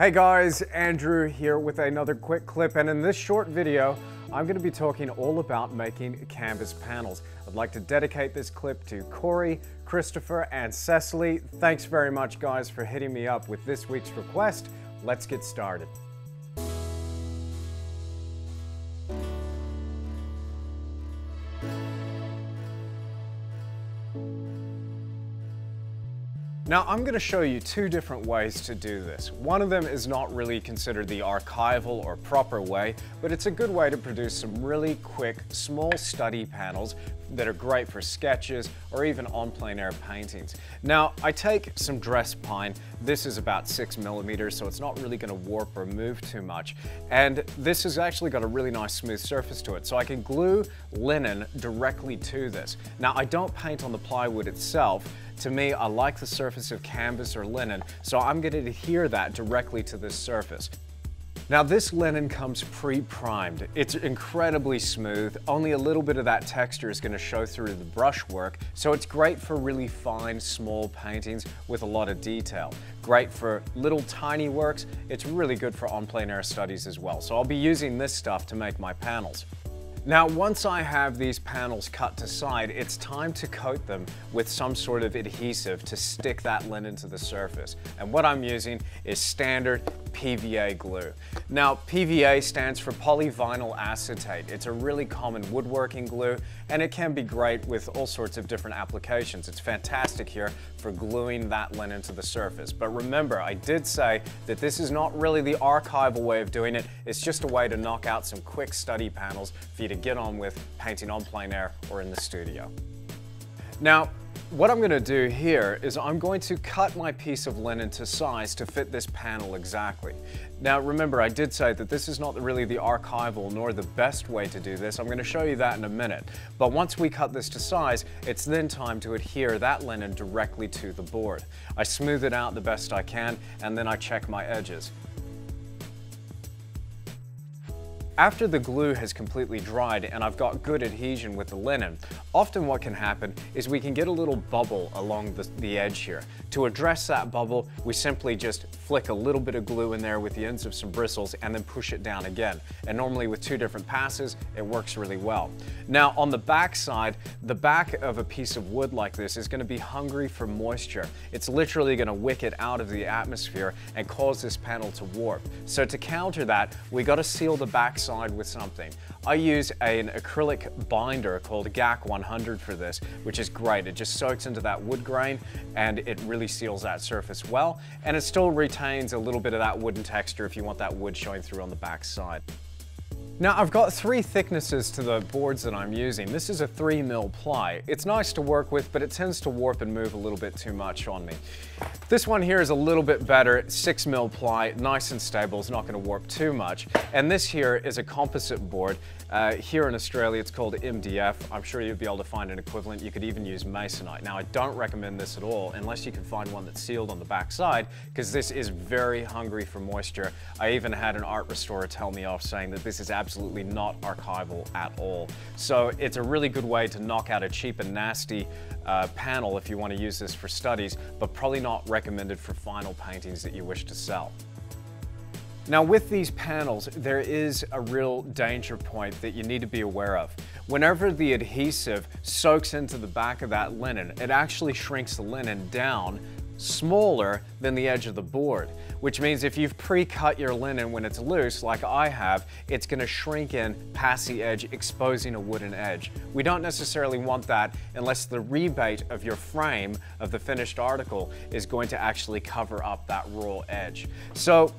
Hey guys, Andrew here with another quick clip and in this short video I'm going to be talking all about making canvas panels. I'd like to dedicate this clip to Corey, Christopher and Cecily. Thanks very much guys for hitting me up with this week's request. Let's get started. Now I'm going to show you two different ways to do this. One of them is not really considered the archival or proper way, but it's a good way to produce some really quick, small study panels that are great for sketches or even on plein air paintings. Now, I take some dress pine. This is about six millimeters, so it's not really gonna warp or move too much. And this has actually got a really nice smooth surface to it, so I can glue linen directly to this. Now, I don't paint on the plywood itself, to me, I like the surface of canvas or linen, so I'm going to adhere that directly to this surface. Now this linen comes pre-primed. It's incredibly smooth. Only a little bit of that texture is going to show through the brushwork, so it's great for really fine, small paintings with a lot of detail. Great for little tiny works. It's really good for on plein air studies as well. So I'll be using this stuff to make my panels. Now, once I have these panels cut to side, it's time to coat them with some sort of adhesive to stick that linen to the surface. And what I'm using is standard PVA glue. Now, PVA stands for polyvinyl acetate. It's a really common woodworking glue, and it can be great with all sorts of different applications. It's fantastic here for gluing that linen to the surface. But remember, I did say that this is not really the archival way of doing it. It's just a way to knock out some quick study panels for you to get on with painting on plein air or in the studio. Now, what I'm going to do here is I'm going to cut my piece of linen to size to fit this panel exactly. Now remember I did say that this is not really the archival nor the best way to do this. I'm going to show you that in a minute. But once we cut this to size, it's then time to adhere that linen directly to the board. I smooth it out the best I can and then I check my edges. After the glue has completely dried and I've got good adhesion with the linen, often what can happen is we can get a little bubble along the, the, edge here. To address that bubble, we simply just flick a little bit of glue in there with the ends of some bristles and then push it down again. And normally with two different passes, it works really well. Now on the back side, the back of a piece of wood like this is gonna be hungry for moisture. It's literally gonna wick it out of the atmosphere and cause this panel to warp. So to counter that, we gotta seal the back side with something. I use an acrylic binder called GAC 100 for this, which is great. It just soaks into that wood grain and it really seals that surface well. And it still retains a little bit of that wooden texture if you want that wood showing through on the back side. Now I've got three thicknesses to the boards that I'm using. This is a three mil ply. It's nice to work with, but it tends to warp and move a little bit too much on me. This one here is a little bit better, six mil ply, nice and stable, it's not gonna warp too much. And this here is a composite board. Uh, here in Australia, it's called MDF. I'm sure you'd be able to find an equivalent. You could even use masonite. Now, I don't recommend this at all unless you can find one that's sealed on the back side, because this is very hungry for moisture. I even had an art restorer tell me off saying that this is absolutely not archival at all. So it's a really good way to knock out a cheap and nasty uh, panel if you want to use this for studies, but probably not recommended for final paintings that you wish to sell. Now with these panels, there is a real danger point that you need to be aware of. Whenever the adhesive soaks into the back of that linen, it actually shrinks the linen down smaller than the edge of the board, which means if you've pre-cut your linen when it's loose, like I have, it's gonna shrink in past the edge, exposing a wooden edge. We don't necessarily want that unless the rebate of your frame of the finished article is going to actually cover up that raw edge. So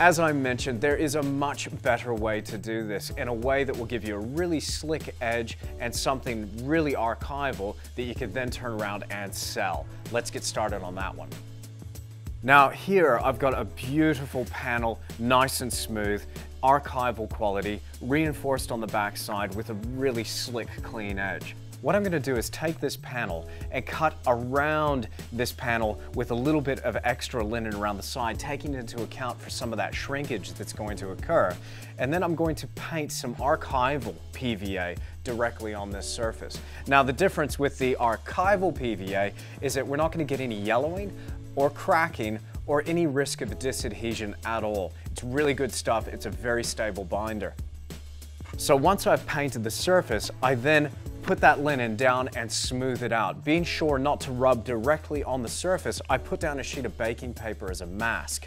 as I mentioned, there is a much better way to do this in a way that will give you a really slick edge and something really archival that you can then turn around and sell. Let's get started on that one. Now here I've got a beautiful panel, nice and smooth, archival quality, reinforced on the back side with a really slick, clean edge. What I'm gonna do is take this panel and cut around this panel with a little bit of extra linen around the side, taking into account for some of that shrinkage that's going to occur. And then I'm going to paint some archival PVA directly on this surface. Now the difference with the archival PVA is that we're not gonna get any yellowing or cracking or any risk of disadhesion at all. It's really good stuff. It's a very stable binder. So once I've painted the surface, I then put that linen down and smooth it out. Being sure not to rub directly on the surface, I put down a sheet of baking paper as a mask.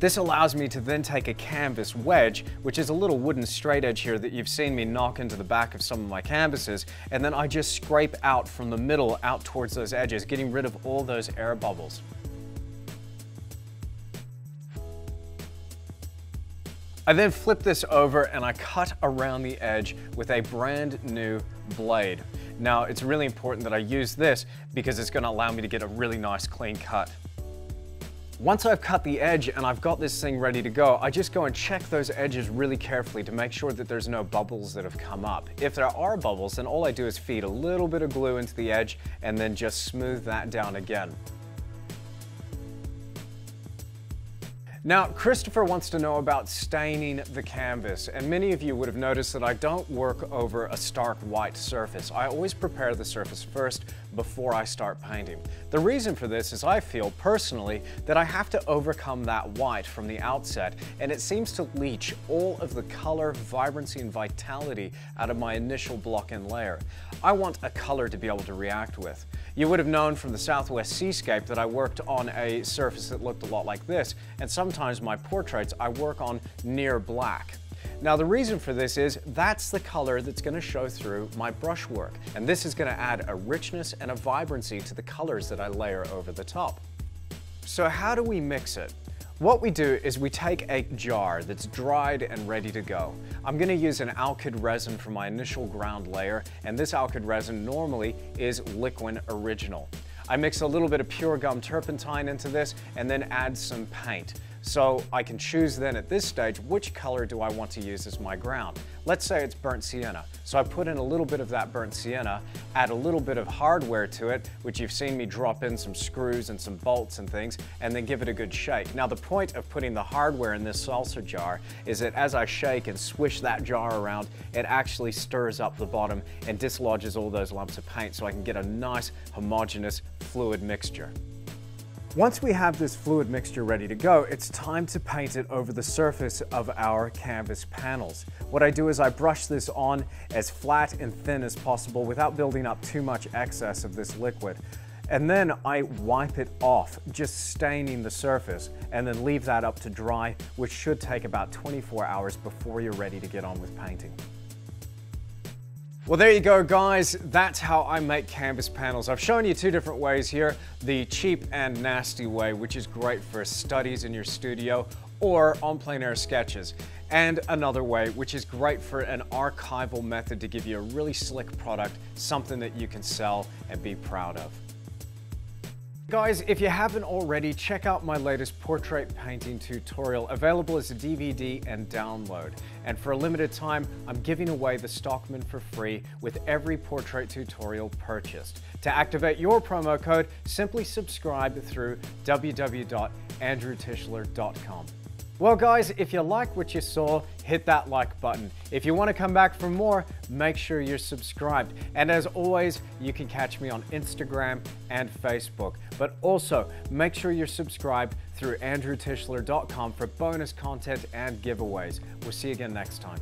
This allows me to then take a canvas wedge, which is a little wooden straight edge here that you've seen me knock into the back of some of my canvases, and then I just scrape out from the middle out towards those edges, getting rid of all those air bubbles. I then flip this over and I cut around the edge with a brand new blade. Now it's really important that I use this because it's gonna allow me to get a really nice clean cut. Once I've cut the edge and I've got this thing ready to go, I just go and check those edges really carefully to make sure that there's no bubbles that have come up. If there are bubbles, then all I do is feed a little bit of glue into the edge and then just smooth that down again. Now, Christopher wants to know about staining the canvas, and many of you would have noticed that I don't work over a stark white surface. I always prepare the surface first before I start painting. The reason for this is I feel personally that I have to overcome that white from the outset, and it seems to leach all of the color, vibrancy, and vitality out of my initial block and layer. I want a color to be able to react with. You would have known from the Southwest Seascape that I worked on a surface that looked a lot like this, and sometimes my portraits I work on near black. Now the reason for this is that's the color that's going to show through my brushwork, and this is going to add a richness and a vibrancy to the colors that I layer over the top. So how do we mix it? What we do is we take a jar that's dried and ready to go. I'm going to use an alkyd resin for my initial ground layer, and this alkyd resin normally is Liquin Original. I mix a little bit of pure gum turpentine into this and then add some paint. So I can choose then at this stage, which color do I want to use as my ground? Let's say it's burnt sienna. So I put in a little bit of that burnt sienna, add a little bit of hardware to it, which you've seen me drop in some screws and some bolts and things, and then give it a good shake. Now the point of putting the hardware in this salsa jar is that as I shake and swish that jar around, it actually stirs up the bottom and dislodges all those lumps of paint so I can get a nice homogeneous fluid mixture. Once we have this fluid mixture ready to go, it's time to paint it over the surface of our canvas panels. What I do is I brush this on as flat and thin as possible without building up too much excess of this liquid. And then I wipe it off, just staining the surface, and then leave that up to dry, which should take about 24 hours before you're ready to get on with painting. Well, there you go, guys. That's how I make canvas panels. I've shown you two different ways here, the cheap and nasty way, which is great for studies in your studio or on plein air sketches. And another way, which is great for an archival method to give you a really slick product, something that you can sell and be proud of. Guys, if you haven't already, check out my latest portrait painting tutorial, available as a DVD and download. And for a limited time, I'm giving away the Stockman for free with every portrait tutorial purchased. To activate your promo code, simply subscribe through www.andrewtischler.com. Well guys, if you like what you saw, hit that like button. If you want to come back for more, make sure you're subscribed. And as always, you can catch me on Instagram and Facebook. But also, make sure you're subscribed through andrewtischler.com for bonus content and giveaways. We'll see you again next time.